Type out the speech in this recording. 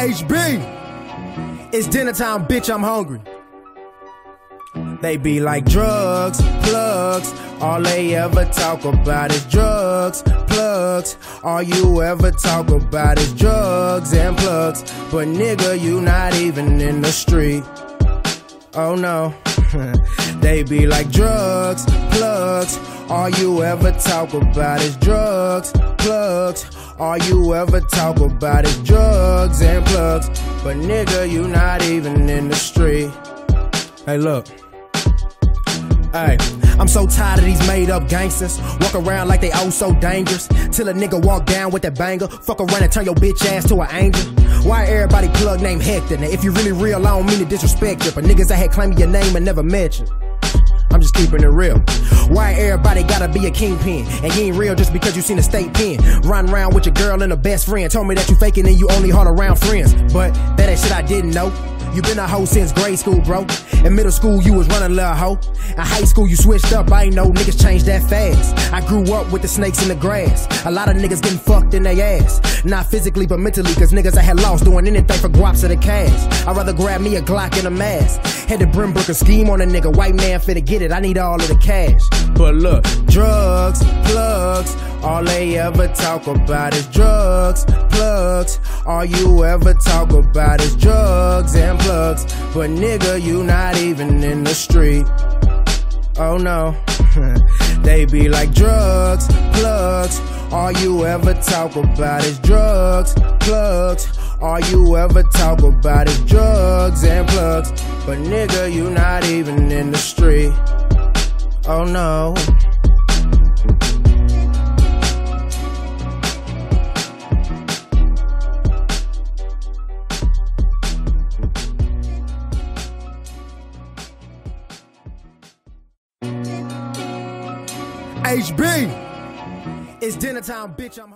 HB, it's dinner time, bitch, I'm hungry. They be like drugs, plugs. All they ever talk about is drugs, plugs. All you ever talk about is drugs and plugs. But nigga, you not even in the street. Oh no. they be like drugs, plugs. All you ever talk about is drugs, plugs. All you ever talk about is drugs and plugs. But nigga, you not even in the street. Hey, look. Hey, I'm so tired of these made up gangsters. Walk around like they oh so dangerous. Till a nigga walk down with that banger. Fuck around and turn your bitch ass to an angel. Why everybody plug name Hector? Now, if you really real, I don't mean to disrespect you. But niggas that had claimed your name and never you. I'm just keeping it real. Why everybody gotta be a kingpin? And you ain't real just because you seen a state pen. Run around with your girl and a best friend. Told me that you faking and you only hard around friends. But that ain't shit I didn't know. You been a hoe since grade school, bro. In middle school, you was running little hoe. In high school, you switched up. I ain't know niggas changed that fast. I grew up with the snakes in the grass. A lot of niggas getting fucked in their ass. Not physically, but mentally, cause niggas I had lost doing anything for guaps of the cash. I'd rather grab me a Glock and a mask. Had to Brimberg a scheme on a nigga. White man finna get it. I need all of the cash. But look, drugs, plugs. All they ever talk about is drugs, plugs. All you ever talk about is drugs and plugs. But nigga, you not even in the street. Oh no. they be like drugs, plugs. All you ever talk about is drugs, plugs. All you ever talk about is drugs and plugs. But nigga, you not even in the street. Oh no. HB, it's dinner time, bitch. I'm